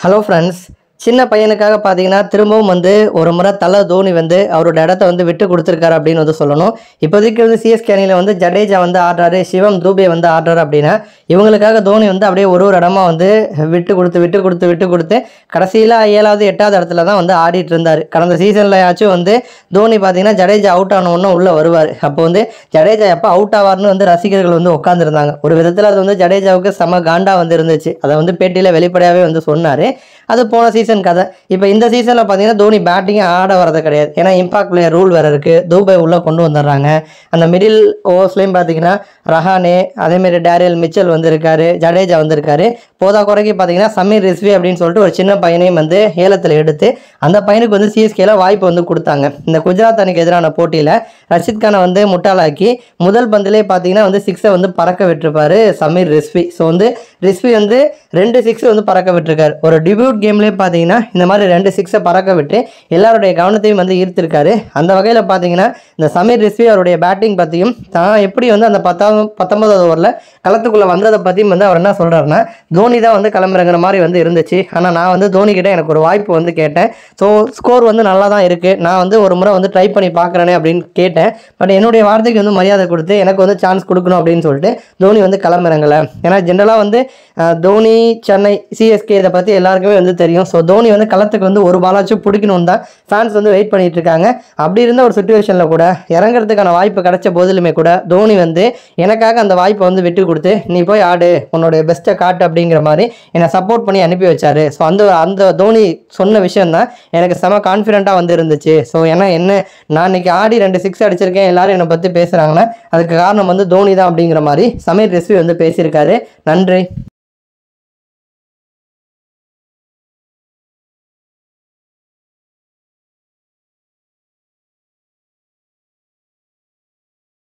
Hello friends சின்ன பையனுக்காக பார்த்தீங்கன்னா திரும்பவும் வந்து ஒரு முறை தலை தோனி வந்து அவரோட இடத்த வந்து விட்டு கொடுத்துருக்காரு அப்படின்னு வந்து சொல்லணும். இப்போதைக்கு வந்து சிஎஸ்கே அணியில் வந்து ஜடேஜா வந்து ஆடுறாரு சிவம் தூபே வந்து ஆடுறாரு அப்படின்னா இவங்களுக்காக தோனி வந்து அப்படியே ஒரு ஒரு இடமா வந்து விட்டு கொடுத்து விட்டு கொடுத்து விட்டு கொடுத்து கடைசியில் ஏழாவது எட்டாவது இடத்துல தான் வந்து ஆடிட்டு இருந்தார். கடந்த சீசனில் ஆச்சும் வந்து தோனி பார்த்தீங்கன்னா ஜடேஜா அவுட் ஆன உடனே உள்ளே வருவார். அப்போ வந்து ஜடேஜா எப்போ அவுட் ஆவார்னு வந்து ரசிகர்கள் வந்து உட்காந்துருந்தாங்க ஒரு விதத்தில் அது வந்து ஜடேஜாவுக்கு செம காண்டா வந்து இருந்துச்சு. அதை வந்து பேட்டியில் வெளிப்படையாகவே வந்து சொன்னார். அது போன சீசன் கதை. இப்போ இந்த சீசனில் பார்த்தீங்கன்னா தோனி பேட்டிங்கே ஆட வரது கிடையாது. ஏன்னா இம்பாக்ட் பிளேயர் ரூல் வேறு இருக்குது தூபை உள்ளே கொண்டு வந்துடுறாங்க. அந்த மிடில் ஓவர்ஸ்லேயும் பார்த்தீங்கன்னா ரஹானே அதேமாரி டேரியல் மிச்சல் வந்திருக்காரு ஜடேஜா வந்திருக்காரு. போதா குறைக்கு பார்த்தீங்கன்னா சமீர் ரிஸ்வி அப்படின்னு சொல்லிட்டு ஒரு சின்ன பையனையும் வந்து ஏலத்தில் எடுத்து அந்த பையனுக்கு வந்து சிஎஸ்கேல வாய்ப்பு வந்து கொடுத்தாங்க. இந்த குஜராத் அணிக்கு எதிரான போட்டியில் ரஷித் கானை வந்து முட்டாளாக்கி முதல் பந்திலே பார்த்தீங்கன்னா வந்து சிக்ஸை வந்து பறக்க விட்டுருப்பாரு சமீர் ரிஸ்வி. ஸோ வந்து ரிஸ்வி வந்து ரெண்டு சிக்ஸ் வந்து பறக்க விட்டுருக்காரு. ஒரு டிபியூட் கேம்லேயே பார்த்தீங்கன்னா இந்த மாதிரி ரெண்டு சிக்ஸை பறக்க விட்டு எல்லாருடைய கவனத்தையும் வந்து ஈர்த்திருக்காரு. அந்த வகையில் பார்த்தீங்கன்னா இந்த சமீர் ரிஸ்வி அவருடைய பேட்டிங் பற்றியும் தான் எப்படி வந்து அந்த பத்தாவது பத்தொன்பதாவது ஓவரில் களத்துக்குள்ளே வந்ததை பற்றியும் வந்து அவர் என்ன சொல்கிறாருன்னா தோனி தான் வந்து கிளம்புறங்கிற மாதிரி வந்து இருந்துச்சு. ஆனால் நான் வந்து தோனி கிட்டே எனக்கு ஒரு வாய்ப்பு வந்து கேட்டேன். ஸோ ஸ்கோர் வந்து நல்லா தான் இருக்குது நான் வந்து ஒரு முறை வந்து ட்ரை பண்ணி பார்க்குறேனே அப்படின்னு கேட்டேன். பட் என்னுடைய வார்த்தைக்கு வந்து மரியாதை கொடுத்து எனக்கு வந்து சான்ஸ் கொடுக்கணும் அப்படின்னு சொல்லிட்டு தோனி வந்து கிளம்புறங்கள ஏன்னா ஜென்ரலாக வந்து தோனி சென்னை சிஎஸ்கே இதை பற்றி எல்லாருக்குமே வந்து தெரியும். ஸோ தோனி வந்து களத்துக்கு வந்து ஒரு பாலாச்சும் பிடிக்கணும் தான் ஃபேன்ஸ் வந்து வெயிட் பண்ணிட்டு இருக்காங்க. அப்படி இருந்த ஒரு சுச்சுவேஷனில் கூட இறங்குறதுக்கான வாய்ப்பு கிடைச்ச போதிலுமே கூட தோனி வந்து எனக்காக அந்த வாய்ப்பை வந்து விட்டு கொடுத்து நீ போய் ஆடு உன்னோடைய பெஸ்ட்டை காட்டு அப்படிங்கிற மாதிரி என்னை சப்போர்ட் பண்ணி அனுப்பி வச்சாரு. ஸோ அந்த அந்த தோனி சொன்ன விஷயம் தான் எனக்கு செம கான்ஃபிடென்ட்டாக வந்து இருந்துச்சு. ஸோ ஏன்னா என்ன நான் இன்னைக்கு ஆடி ரெண்டு சிக்ஸ் அடிச்சிருக்கேன் எல்லாரும் என்னை பற்றி பேசுகிறாங்கன்னா அதுக்கு காரணம் வந்து தோனி தான் அப்படிங்கிற மாதிரி சமீர் ரெஸ்வி வந்து பேசியிருக்காரு. நன்றி.